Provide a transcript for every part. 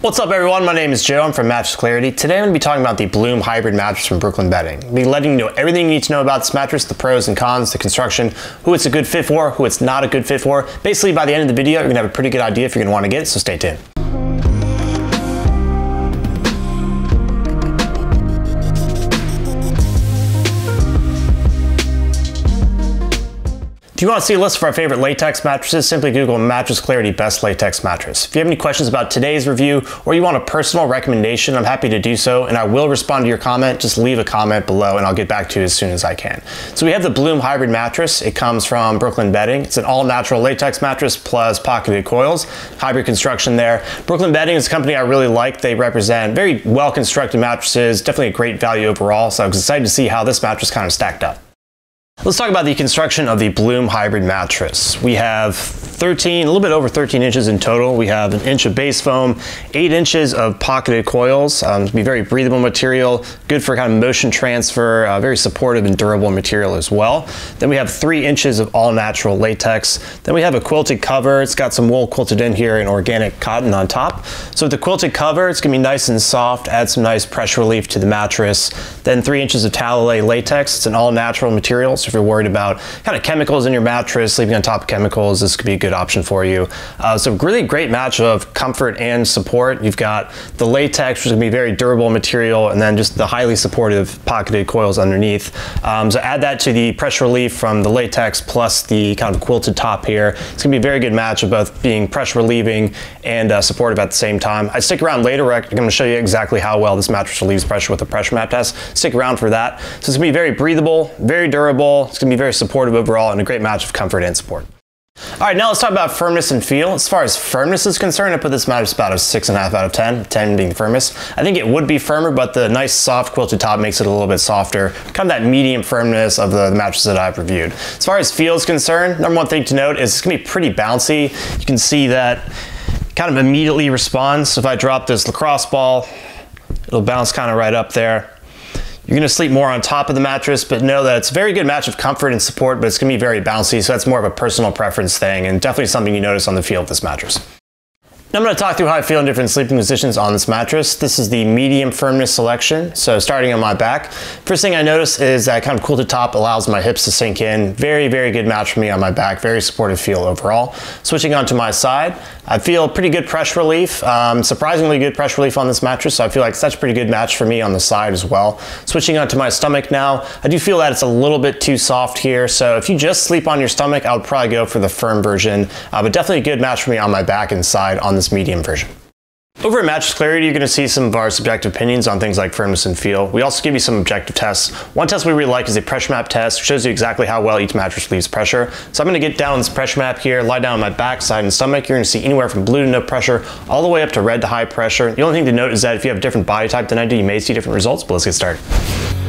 What's up everyone, my name is Joe, I'm from Mattress Clarity. Today I'm going to be talking about the Bloom Hybrid mattress from Brooklyn Bedding. I'll be letting you know everything you need to know about this mattress, the pros and cons, the construction, who it's a good fit for, who it's not a good fit for. Basically by the end of the video, you're going to have a pretty good idea if you're going to want to get it, so stay tuned. If you want to see a list of our favorite latex mattresses, simply Google Mattress Clarity Best Latex Mattress. If you have any questions about today's review or you want a personal recommendation, I'm happy to do so and I will respond to your comment. Just leave a comment below and I'll get back to you as soon as I can. So we have the Bloom Hybrid Mattress. It comes from Brooklyn Bedding. It's an all-natural latex mattress plus pocketed coils, hybrid construction there. Brooklyn Bedding is a company I really like. They represent very well-constructed mattresses, definitely a great value overall. So I was excited to see how this mattress kind of stacked up. Let's talk about the construction of the Bloom Hybrid mattress. We have 13, a little bit over 13 inches in total. We have an inch of base foam, eight inches of pocketed coils. Um, be very breathable material, good for kind of motion transfer, uh, very supportive and durable material as well. Then we have three inches of all natural latex. Then we have a quilted cover. It's got some wool quilted in here and organic cotton on top. So with the quilted cover, it's gonna be nice and soft, add some nice pressure relief to the mattress. Then three inches of Talalay latex. It's an all natural material. So you're worried about kind of chemicals in your mattress, sleeping on top of chemicals, this could be a good option for you. Uh, so really great match of comfort and support. You've got the latex, which is gonna be very durable material, and then just the highly supportive pocketed coils underneath. Um, so add that to the pressure relief from the latex plus the kind of quilted top here. It's gonna be a very good match of both being pressure relieving and uh, supportive at the same time. I stick around later, I'm gonna show you exactly how well this mattress relieves pressure with a pressure map test. Stick around for that. So it's gonna be very breathable, very durable, it's gonna be very supportive overall, and a great match of comfort and support. All right, now let's talk about firmness and feel. As far as firmness is concerned, I put this mattress about a six and a half out of 10, 10 being the firmest. I think it would be firmer, but the nice soft quilted top makes it a little bit softer, kind of that medium firmness of the, the mattresses that I've reviewed. As far as feel is concerned, number one thing to note is it's gonna be pretty bouncy. You can see that kind of immediately responds. So if I drop this lacrosse ball, it'll bounce kind of right up there. You're gonna sleep more on top of the mattress, but know that it's a very good match of comfort and support, but it's gonna be very bouncy, so that's more of a personal preference thing and definitely something you notice on the feel of this mattress. Now I'm going to talk through how I feel in different sleeping positions on this mattress. This is the medium firmness selection. So starting on my back, first thing I notice is that kind of quilted top allows my hips to sink in. Very, very good match for me on my back. Very supportive feel overall. Switching on to my side, I feel pretty good pressure relief. Um, surprisingly good pressure relief on this mattress. So I feel like such a pretty good match for me on the side as well. Switching on to my stomach now, I do feel that it's a little bit too soft here. So if you just sleep on your stomach, I would probably go for the firm version. Uh, but definitely a good match for me on my back and side on this medium version. Over at Mattress Clarity, you're going to see some of our subjective opinions on things like firmness and feel. We also give you some objective tests. One test we really like is a pressure map test, which shows you exactly how well each mattress leaves pressure. So I'm going to get down this pressure map here, lie down on my back, side, and stomach. You're going to see anywhere from blue to no pressure, all the way up to red to high pressure. The only thing to note is that if you have a different body type than I do, you may see different results, but let's get started.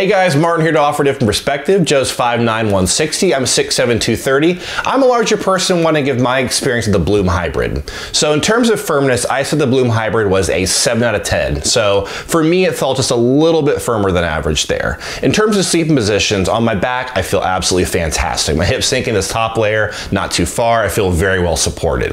Hey guys, Martin here to offer a different perspective. Joe's 5'9", 160. I'm 6'7", 230. I'm a larger person want to give my experience of the Bloom Hybrid. So in terms of firmness, I said the Bloom Hybrid was a 7 out of 10. So for me, it felt just a little bit firmer than average there. In terms of sleeping positions, on my back, I feel absolutely fantastic. My hips sink in this top layer, not too far. I feel very well supported.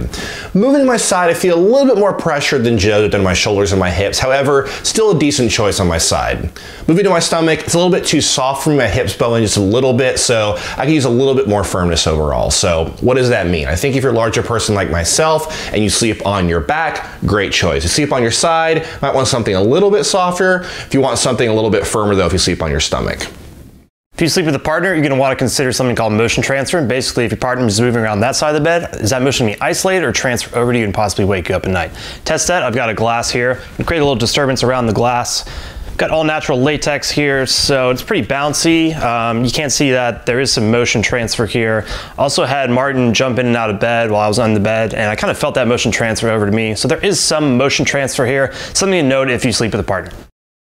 Moving to my side, I feel a little bit more pressure than Joe than my shoulders and my hips. However, still a decent choice on my side. Moving to my stomach, it's a little bit too soft for. My hips bowing just a little bit, so I can use a little bit more firmness overall. So what does that mean? I think if you're a larger person like myself and you sleep on your back, great choice. You sleep on your side, might want something a little bit softer. If you want something a little bit firmer though, if you sleep on your stomach. If you sleep with a partner, you're going to want to consider something called motion transfer. And basically, if your partner is moving around that side of the bed, is that motion to be isolated or transfer over to you and possibly wake you up at night? Test that. I've got a glass here. create a little disturbance around the glass Got all natural latex here, so it's pretty bouncy. Um, you can't see that there is some motion transfer here. Also had Martin jump in and out of bed while I was on the bed, and I kind of felt that motion transfer over to me. So there is some motion transfer here. Something to note if you sleep with a partner.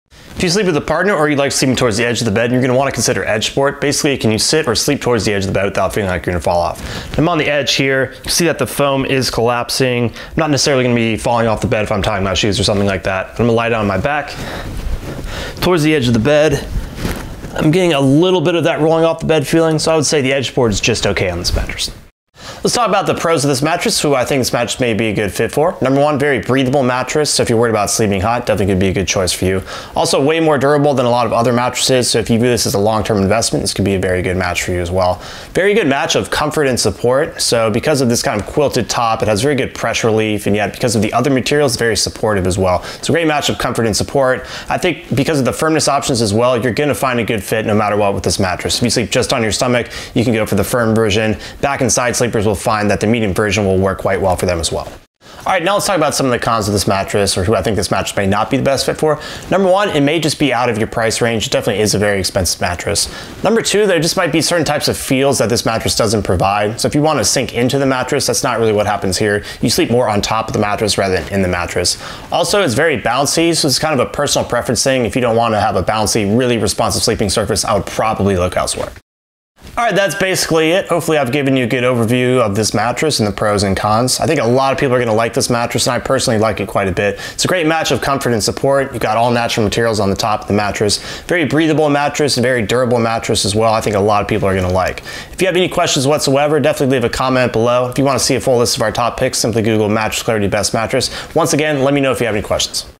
If you sleep with a partner or you like sleeping towards the edge of the bed, you're want to consider edge support. Basically, can you sit or sleep towards the edge of the bed without feeling like you're to fall off? I'm on the edge here. You see that the foam is collapsing. I'm not necessarily going to be falling off the bed if I'm tying my shoes or something like that. I'm to lie down on my back towards the edge of the bed. I'm getting a little bit of that rolling off the bed feeling, so I would say the edge support is just okay on this mattress. Let's talk about the pros of this mattress, who I think this mattress may be a good fit for. Number one, very breathable mattress, so if you're worried about sleeping hot, definitely could be a good choice for you. Also, way more durable than a lot of other mattresses, so if you view this as a long-term investment, this could be a very good match for you as well. Very good match of comfort and support, so because of this kind of quilted top, it has very good pressure relief, and yet because of the other materials, very supportive as well. It's a great match of comfort and support. I think because of the firmness options as well, you're gonna find a good fit no matter what with this mattress. If you sleep just on your stomach, you can go for the firm version. Back and side sleepers will will find that the medium version will work quite well for them as well. All right, now let's talk about some of the cons of this mattress or who I think this mattress may not be the best fit for. Number one, it may just be out of your price range. It definitely is a very expensive mattress. Number two, there just might be certain types of feels that this mattress doesn't provide. So if you want to sink into the mattress, that's not really what happens here. You sleep more on top of the mattress rather than in the mattress. Also, it's very bouncy, so it's kind of a personal preference thing. If you don't want to have a bouncy, really responsive sleeping surface, I would probably look elsewhere. All right, that's basically it. Hopefully I've given you a good overview of this mattress and the pros and cons. I think a lot of people are gonna like this mattress and I personally like it quite a bit. It's a great match of comfort and support. You've got all natural materials on the top of the mattress. Very breathable mattress, very durable mattress as well. I think a lot of people are gonna like. If you have any questions whatsoever, definitely leave a comment below. If you wanna see a full list of our top picks, simply Google Mattress Clarity Best Mattress. Once again, let me know if you have any questions.